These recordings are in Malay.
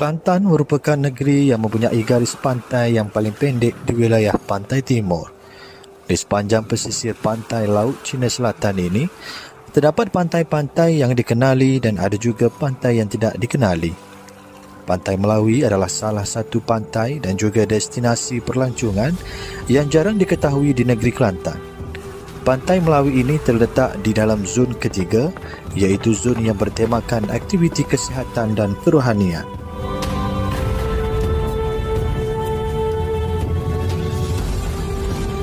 Kelantan merupakan negeri yang mempunyai garis pantai yang paling pendek di wilayah pantai timur. Di sepanjang pesisir pantai Laut Cina Selatan ini, terdapat pantai-pantai yang dikenali dan ada juga pantai yang tidak dikenali. Pantai Melawi adalah salah satu pantai dan juga destinasi perlancongan yang jarang diketahui di negeri Kelantan. Pantai Melawi ini terletak di dalam zon ketiga iaitu zon yang bertemakan aktiviti kesihatan dan kerohanian.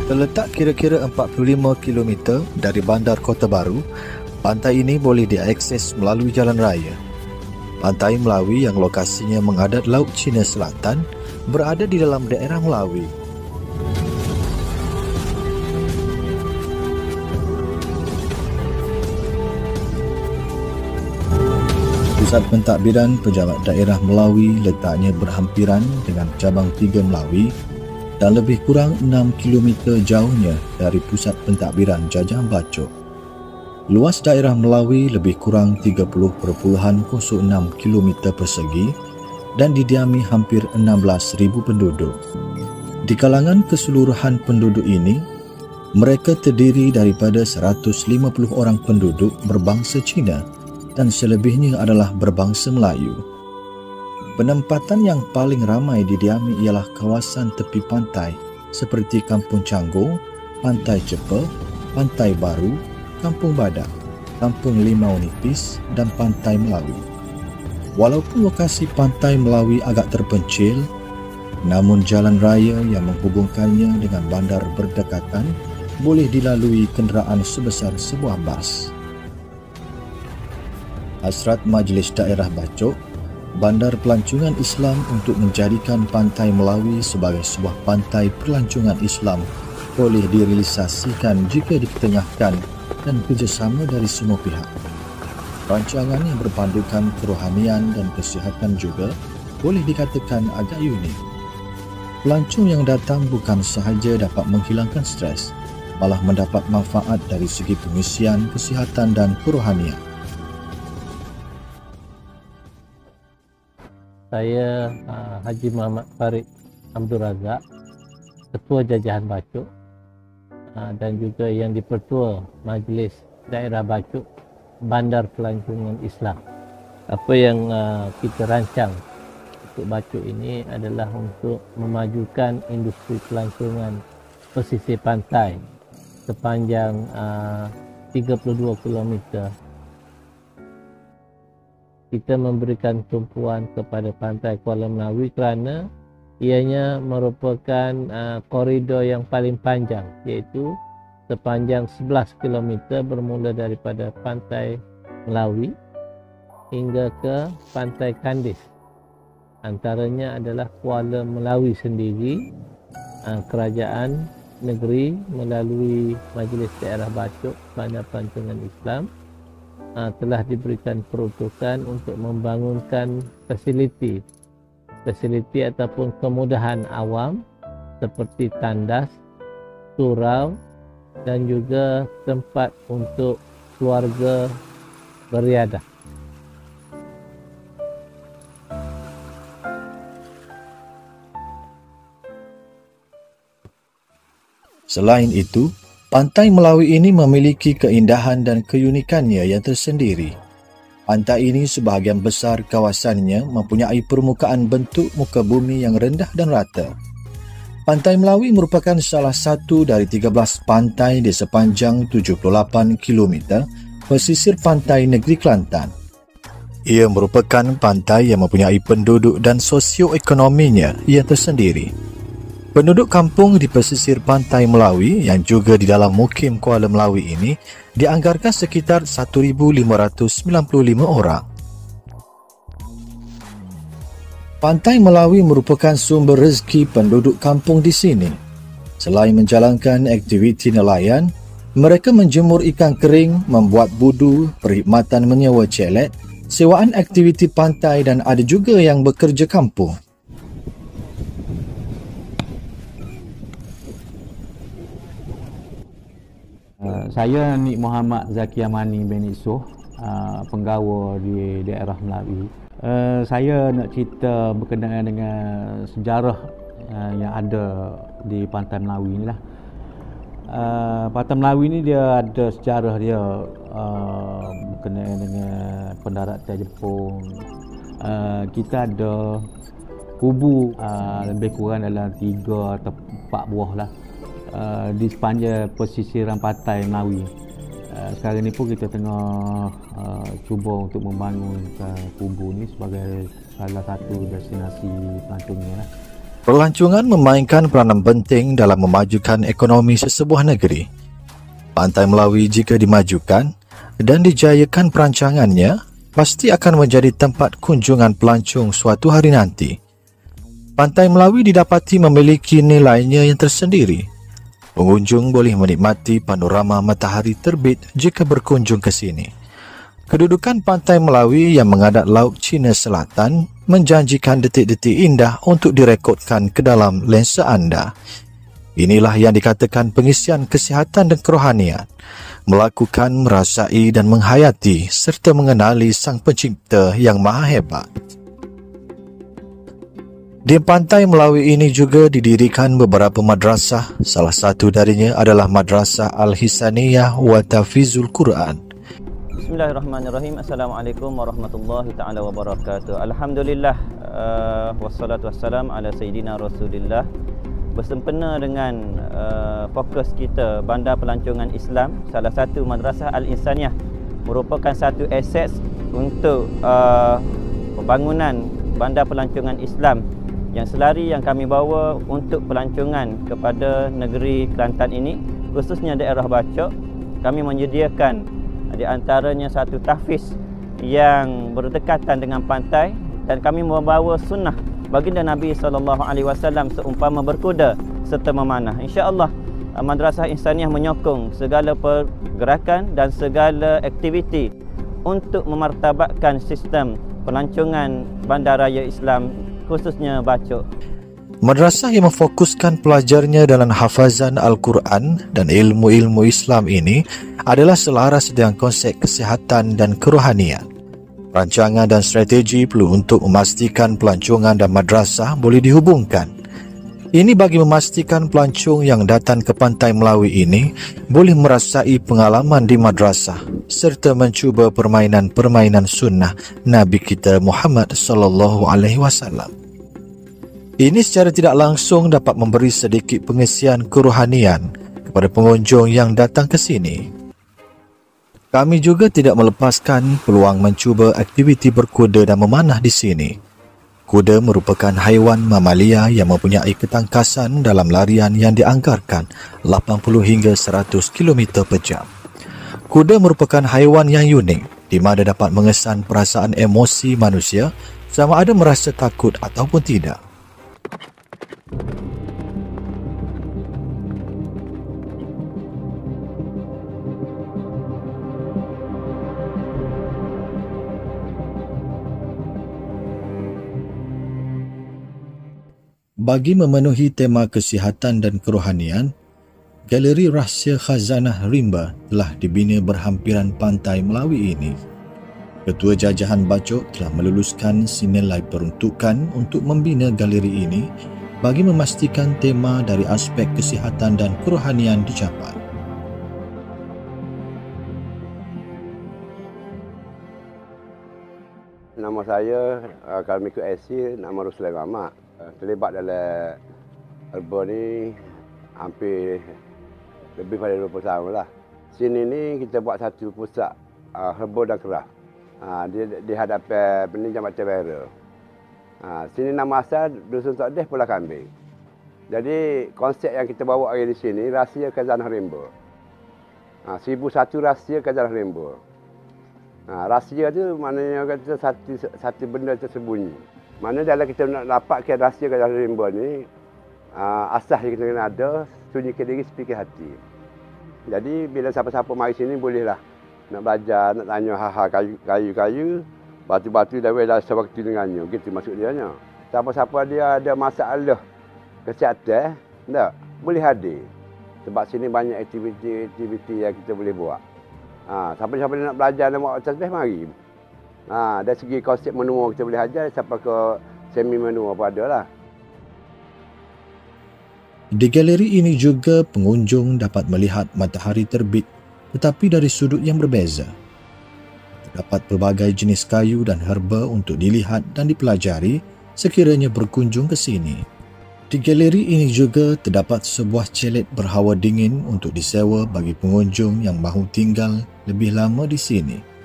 Terletak kira-kira 45 km dari bandar Kota Baru, pantai ini boleh diakses melalui jalan raya. Pantai Melawi yang lokasinya menghadap Laut Cina Selatan berada di dalam daerah Melawi. Pusat pentadbiran pejabat daerah Melawi letaknya berhampiran dengan cabang 3 Melawi dan lebih kurang 6 km jauhnya dari pusat pentadbiran Jajang Bacok. Luas daerah Melawi lebih kurang 30.06 km persegi dan didiami hampir 16,000 penduduk. Di kalangan keseluruhan penduduk ini, mereka terdiri daripada 150 orang penduduk berbangsa Cina dan selebihnya adalah berbangsa Melayu. Penempatan yang paling ramai didiami ialah kawasan tepi pantai seperti Kampung Canggung, Pantai Cepa, Pantai Baru, Kampung Badak, Kampung Limau Nipis dan Pantai Melawi. Walaupun lokasi Pantai Melawi agak terpencil, namun jalan raya yang menghubungkannya dengan bandar berdekatan boleh dilalui kenderaan sebesar sebuah bas. Hasrat Majlis Daerah Bacok bandar pelancongan Islam untuk menjadikan Pantai Melawi sebagai sebuah pantai pelancongan Islam boleh direalisasikan jika diketengahkan dan kerjasama dari semua pihak. Rancangan yang berpandukan kerohanian dan kesihatan juga boleh dikatakan agak unik. Pelancong yang datang bukan sahaja dapat menghilangkan stres, malah mendapat manfaat dari segi pengisian, kesihatan dan kerohanian. Saya uh, Haji Muhammad Farid Abdul Razak Ketua Jajahan Bacuk uh, dan juga yang dipertua Majlis Daerah Bacuk Bandar Pelancongan Islam. Apa yang uh, kita rancang untuk Bacuk ini adalah untuk memajukan industri pelancongan pesisir pantai sepanjang uh, 32 kilometer kita memberikan tumpuan kepada pantai Kuala Melawai kerana ianya merupakan uh, koridor yang paling panjang iaitu sepanjang 11 km bermula daripada pantai Melawi hingga ke pantai Kandis. Antaranya adalah Kuala Melawi sendiri, uh, kerajaan negeri melalui Majlis Daerah Bacok Bandar Pelancongan Islam uh, telah diberikan peruntukan untuk membangunkan fasiliti fasiliti ataupun kemudahan awam seperti tandas, surau dan juga tempat untuk keluarga beriadah. Selain itu, Pantai Melawi ini memiliki keindahan dan keunikannya yang tersendiri. Pantai ini sebahagian besar kawasannya mempunyai permukaan bentuk muka bumi yang rendah dan rata. Pantai Melawi merupakan salah satu dari 13 pantai di sepanjang 78 km pesisir pantai negeri Kelantan. Ia merupakan pantai yang mempunyai penduduk dan sosioekonominya yang tersendiri. Penduduk kampung di pesisir pantai Melawi yang juga di dalam mukim Kuala Melawi ini dianggarkan sekitar 1,595 orang. Pantai Melawi merupakan sumber rezeki penduduk kampung di sini. Selain menjalankan aktiviti nelayan, mereka menjemur ikan kering, membuat budu, perkhidmatan menyewa celet, sewaan aktiviti pantai dan ada juga yang bekerja kampung. Uh, saya Nik Muhammad Zaki Amani bin Isuh, uh, penggawa di daerah Melawi. Uh, saya nak cerita berkenaan dengan sejarah uh, yang ada di Pantai Melawi ni lah. Uh, Pantai Melawi ni dia ada sejarah dia uh, berkenaan dengan pendaratan Jepun. Uh, kita ada kubu uh, lebih kurang dalam tiga atau empat buah lah uh, di sepanjang pesisiran pantai Melawi. Uh, sekarang ni pun kita tengah uh, cuba untuk membangun kubu ni sebagai salah satu destinasi pelancongnya lah. Pelancongan memainkan peranan penting dalam memajukan ekonomi sesebuah negeri. Pantai Melawi jika dimajukan dan dijayakan perancangannya, pasti akan menjadi tempat kunjungan pelancong suatu hari nanti. Pantai Melawi didapati memiliki nilainya yang tersendiri. Pengunjung boleh menikmati panorama matahari terbit jika berkunjung ke sini. Kedudukan Pantai Melawi yang menghadap Laut Cina Selatan menjanjikan detik-detik indah untuk direkodkan ke dalam lensa anda. Inilah yang dikatakan pengisian kesihatan dan kerohanian. Melakukan, merasai dan menghayati serta mengenali sang pencipta yang maha hebat. Di pantai Melawi ini juga didirikan beberapa madrasah. Salah satu darinya adalah Madrasah Al-Hisaniyah wa Tafizul Quran. Bismillahirrahmanirrahim. Assalamualaikum warahmatullahi taala wabarakatuh. Alhamdulillah uh, wassalatu wassalam ala sayidina Rasulillah. Bersempena dengan uh, fokus kita Bandar Pelancongan Islam, salah satu Madrasah Al-Insaniyah merupakan satu aset untuk uh, pembangunan Bandar Pelancongan Islam yang selari yang kami bawa untuk pelancongan kepada negeri Kelantan ini khususnya daerah Bacok kami menyediakan di antaranya satu tahfiz yang berdekatan dengan pantai dan kami membawa sunnah baginda Nabi sallallahu alaihi wasallam seumpama berkuda serta memanah. insya-Allah madrasah insaniah menyokong segala pergerakan dan segala aktiviti untuk memartabatkan sistem pelancongan bandaraya Islam khususnya bacok. Madrasah yang memfokuskan pelajarnya dalam hafazan Al-Quran dan ilmu-ilmu Islam ini adalah selaras dengan konsep kesihatan dan kerohanian. Rancangan dan strategi perlu untuk memastikan pelancongan dan madrasah boleh dihubungkan. Ini bagi memastikan pelancong yang datang ke Pantai Melawi ini boleh merasai pengalaman di madrasah serta mencuba permainan-permainan sunnah Nabi kita Muhammad sallallahu alaihi wasallam. Ini secara tidak langsung dapat memberi sedikit pengisian kerohanian kepada pengunjung yang datang ke sini. Kami juga tidak melepaskan peluang mencuba aktiviti berkuda dan memanah di sini. Kuda merupakan haiwan mamalia yang mempunyai ketangkasan dalam larian yang dianggarkan 80 hingga 100 km per jam. Kuda merupakan haiwan yang unik di mana dapat mengesan perasaan emosi manusia sama ada merasa takut ataupun tidak. Bagi memenuhi tema kesihatan dan kerohanian, Galeri Rahsia Khazanah Rimba telah dibina berhampiran pantai Melawi ini. Ketua Jajahan Bacok telah meluluskan sinilai peruntukan untuk membina galeri ini bagi memastikan tema dari aspek kesihatan dan kerohanian dicapai. Nama saya, uh, kalau mengikut IC, nama Ruslan Mamak. Eh, terlibat dalam herba ni hampir lebih pada 20 tahun lah. Sini ni kita buat satu pusat uh, herba dan kerah. Uh, di, di hadapan ini Jambatan Vera. Uh, sini nama asal Dusun Sokdeh Pulau Kambing. Jadi konsep yang kita bawa hari di sini, rahsia Kazanah Rimba. Uh, seribu satu rahsia Kazanah Rimba. Uh, rahsia tu maknanya kata satu, satu benda tersembunyi. Mana dalam kita nak dapatkan rahsia dalam rimba ni, uh, asas yang kita kena ada, sunyikan diri, sepikir hati. Jadi bila siapa-siapa mari sini bolehlah nak belajar, nak tanya hal-hal kayu-kayu, batu-batu dah dah sewaktu dengannya. Gitu maksud dia nya. Siapa-siapa dia ada masalah kesihatan, tak? Boleh hadir. Sebab sini banyak aktiviti-aktiviti yang kita boleh buat. Ha, siapa-siapa nak belajar nak buat tasbih, mari. Ha, dari segi konsep menua kita boleh ajar sampai ke semi menua pun ada lah. Di galeri ini juga pengunjung dapat melihat matahari terbit tetapi dari sudut yang berbeza. Terdapat pelbagai jenis kayu dan herba untuk dilihat dan dipelajari sekiranya berkunjung ke sini. Di galeri ini juga terdapat sebuah celet berhawa dingin untuk disewa bagi pengunjung yang mahu tinggal lebih lama di sini.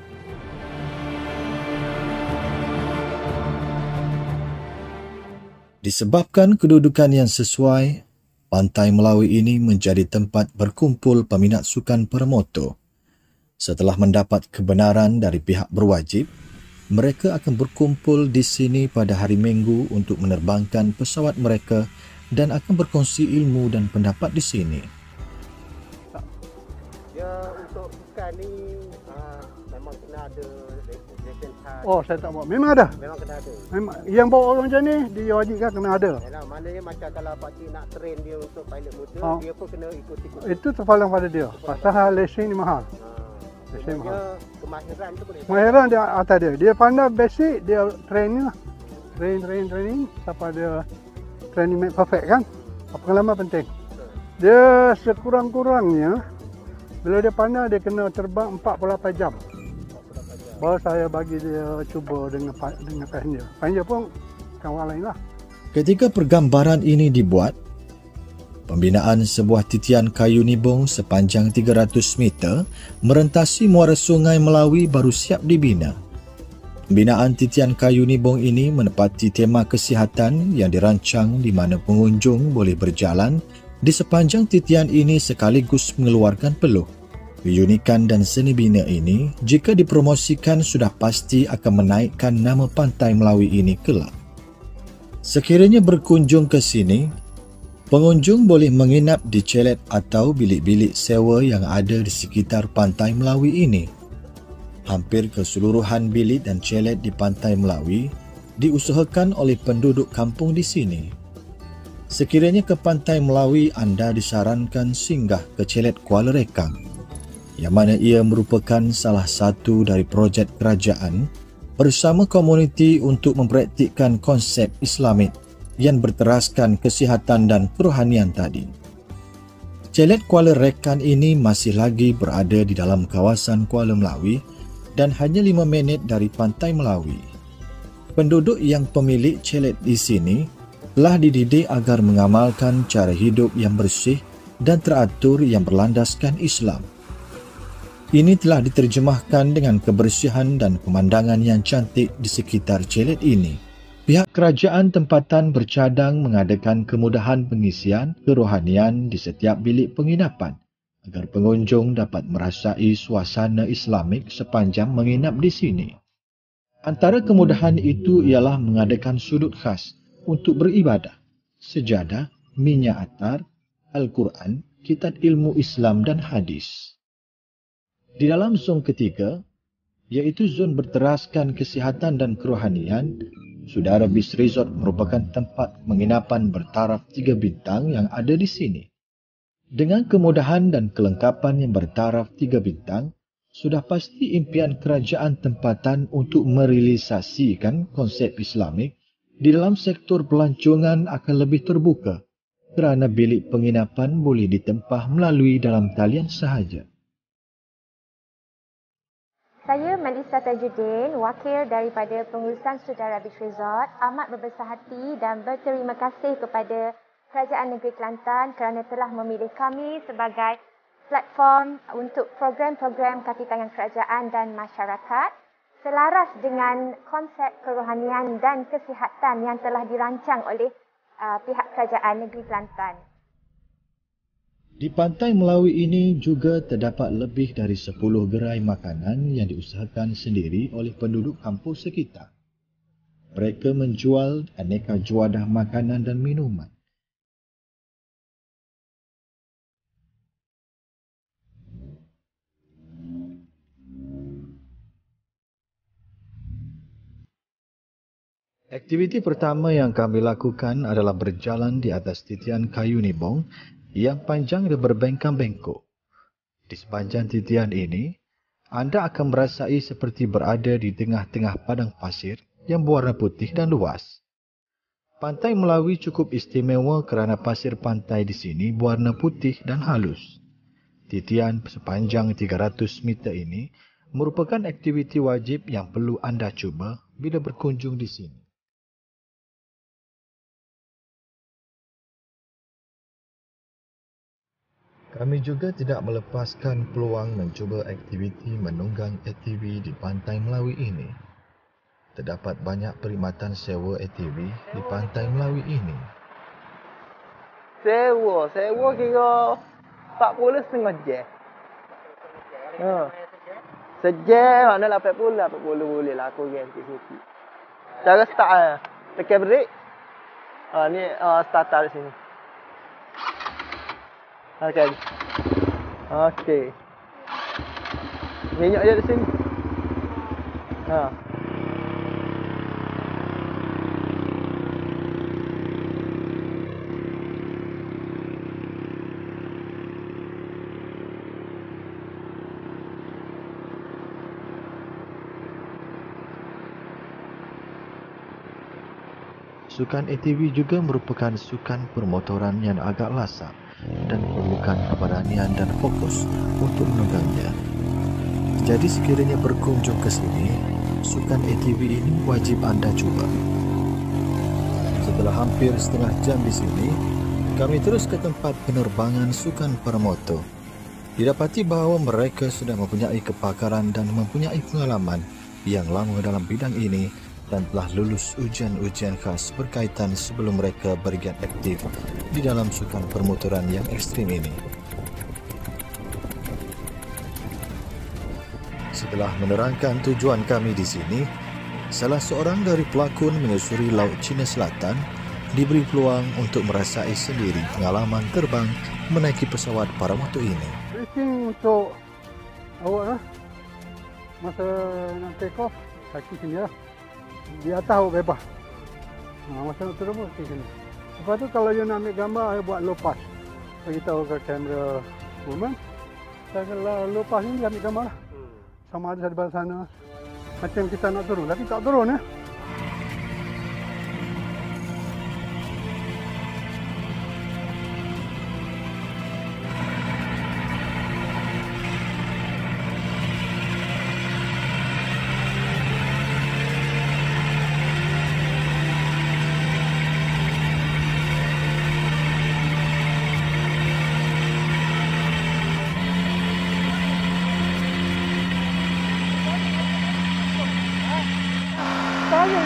Disebabkan kedudukan yang sesuai, Pantai Melawi ini menjadi tempat berkumpul peminat sukan permoto. Setelah mendapat kebenaran dari pihak berwajib, mereka akan berkumpul di sini pada hari Minggu untuk menerbangkan pesawat mereka dan akan berkongsi ilmu dan pendapat di sini. Oh, saya tak bawa. Memang ada. Memang kena ada. Memang yang bawa orang macam ni diwajibkan kena ada. Yalah, maknanya macam kalau Pak Cik nak train dia untuk pilot motor, Oh. dia pun kena ikut-ikut. Itu terpalang pada dia. Pasal lesen ni mahal. Ha. Lesen Dia mahal. kemahiran tu boleh. Kemahiran dia atas dia. Dia pandai basic, dia train ni lah. Train, train, training sampai dia training make perfect kan. Pengalaman penting. Dia sekurang-kurangnya bila dia pandai dia kena terbang 48 jam. Baru saya bagi dia cuba dengan dengan passenger. Passenger pun kawan lain lah. Ketika pergambaran ini dibuat, pembinaan sebuah titian kayu nibong sepanjang 300 meter merentasi muara sungai Melawi baru siap dibina. Pembinaan titian kayu nibong ini menepati tema kesihatan yang dirancang di mana pengunjung boleh berjalan di sepanjang titian ini sekaligus mengeluarkan peluh. Keunikan dan seni bina ini jika dipromosikan sudah pasti akan menaikkan nama pantai Melawi ini kelak. Sekiranya berkunjung ke sini, pengunjung boleh menginap di celet atau bilik-bilik sewa yang ada di sekitar pantai Melawi ini. Hampir keseluruhan bilik dan celet di pantai Melawi diusahakan oleh penduduk kampung di sini. Sekiranya ke pantai Melawi, anda disarankan singgah ke celet Kuala Rekang yang mana ia merupakan salah satu dari projek kerajaan bersama komuniti untuk mempraktikkan konsep Islamik yang berteraskan kesihatan dan kerohanian tadi. Celet Kuala Rekan ini masih lagi berada di dalam kawasan Kuala Melawi dan hanya 5 minit dari pantai Melawi. Penduduk yang pemilik celet di sini telah dididik agar mengamalkan cara hidup yang bersih dan teratur yang berlandaskan Islam. Ini telah diterjemahkan dengan kebersihan dan pemandangan yang cantik di sekitar celet ini. Pihak kerajaan tempatan bercadang mengadakan kemudahan pengisian kerohanian di setiap bilik penginapan agar pengunjung dapat merasai suasana Islamik sepanjang menginap di sini. Antara kemudahan itu ialah mengadakan sudut khas untuk beribadah, sejadah, minyak atar, Al-Quran, kitab ilmu Islam dan hadis. Di dalam zon ketiga, iaitu zon berteraskan kesihatan dan kerohanian, Saudara Bis Resort merupakan tempat penginapan bertaraf tiga bintang yang ada di sini. Dengan kemudahan dan kelengkapan yang bertaraf tiga bintang, sudah pasti impian kerajaan tempatan untuk merealisasikan konsep Islamik di dalam sektor pelancongan akan lebih terbuka kerana bilik penginapan boleh ditempah melalui dalam talian sahaja. Saya Melissa Tajuddin, wakil daripada pengurusan Saudara Beach Resort, amat berbesar hati dan berterima kasih kepada Kerajaan Negeri Kelantan kerana telah memilih kami sebagai platform untuk program-program kaki tangan kerajaan dan masyarakat selaras dengan konsep kerohanian dan kesihatan yang telah dirancang oleh uh, pihak Kerajaan Negeri Kelantan. Di pantai Melawi ini juga terdapat lebih dari 10 gerai makanan yang diusahakan sendiri oleh penduduk kampung sekitar. Mereka menjual aneka juadah makanan dan minuman. Aktiviti pertama yang kami lakukan adalah berjalan di atas titian kayu nibong yang panjang dan berbengkang-bengkok. Di sepanjang titian ini, anda akan merasai seperti berada di tengah-tengah padang pasir yang berwarna putih dan luas. Pantai Melawi cukup istimewa kerana pasir pantai di sini berwarna putih dan halus. Titian sepanjang 300 meter ini merupakan aktiviti wajib yang perlu anda cuba bila berkunjung di sini. Kami juga tidak melepaskan peluang mencuba aktiviti menunggang ATV di Pantai Melawi ini. Terdapat banyak perkhidmatan sewa ATV di Pantai Melawi ini. Sewa, sewa kira 40 setengah jam. Ha. Sejam mana 80 80 boleh lah aku ganti sikit. Cara start ah. Tekan break. Ha ni uh, start di sini. Okey. Okey. Minyak je di sini. Ha. Sukan ATV juga merupakan sukan permotoran yang agak lasak dan memerlukan keberanian dan fokus untuk menunggangnya. Jadi sekiranya berkunjung ke sini, sukan ATV ini wajib anda cuba. Setelah hampir setengah jam di sini, kami terus ke tempat penerbangan sukan permoto. Didapati bahawa mereka sudah mempunyai kepakaran dan mempunyai pengalaman yang lama dalam bidang ini dan telah lulus ujian-ujian khas berkaitan sebelum mereka bergiat aktif di dalam sukan permotoran yang ekstrim ini. Setelah menerangkan tujuan kami di sini, salah seorang dari pelakon menyusuri Laut Cina Selatan diberi peluang untuk merasai sendiri pengalaman terbang menaiki pesawat paramotor ini. Briefing untuk awak lah. Masa nak take off, kaki sini lah di atas awak bebas. Ha, masa nak turun pun di sini. Lepas tu kalau you nak ambil gambar, saya buat low pass. Bagi tahu ke kamera woman. Dan kalau low pass ni dia ambil gambar lah. Sama ada di sana. Macam kita nak turun. Tapi tak turun ya. Payung,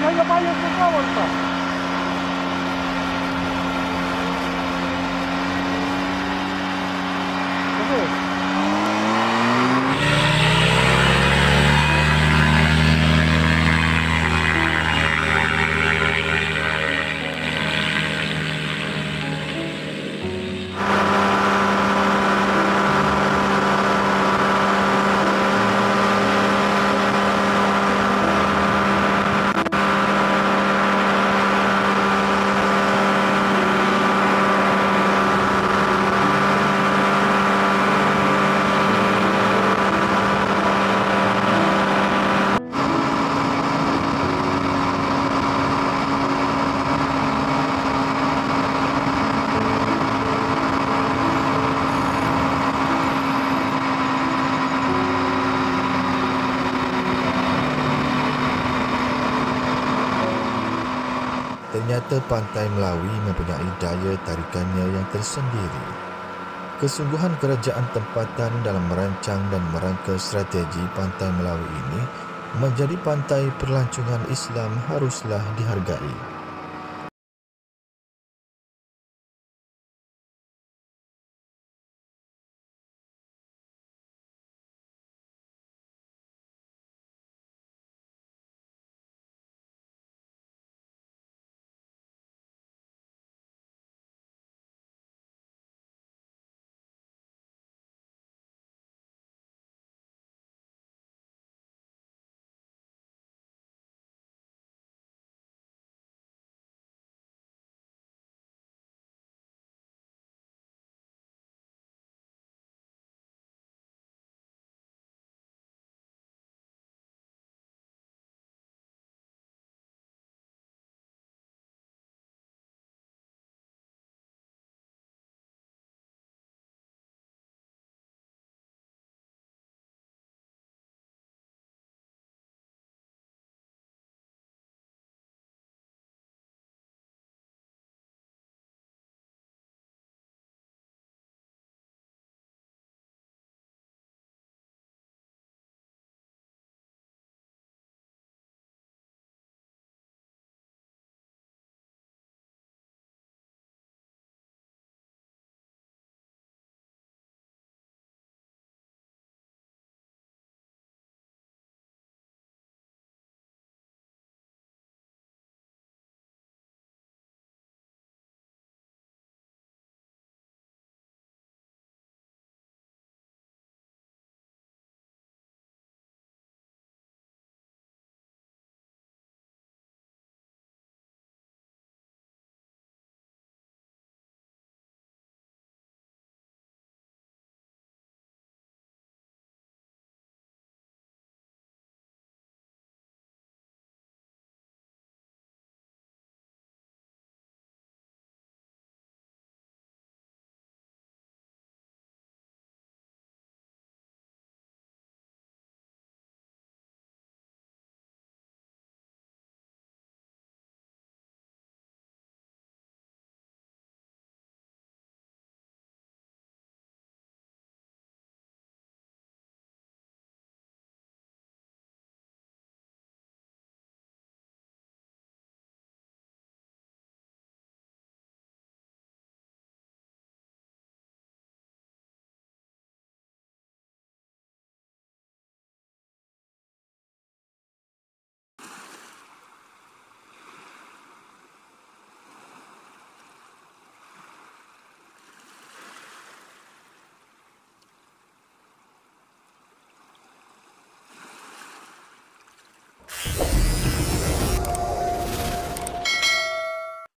hanya payung ke kawan Pak. Okey. Ternyata Pantai Melawi mempunyai daya tarikannya yang tersendiri. Kesungguhan kerajaan tempatan dalam merancang dan merangka strategi Pantai Melawi ini menjadi pantai perlancongan Islam haruslah dihargai.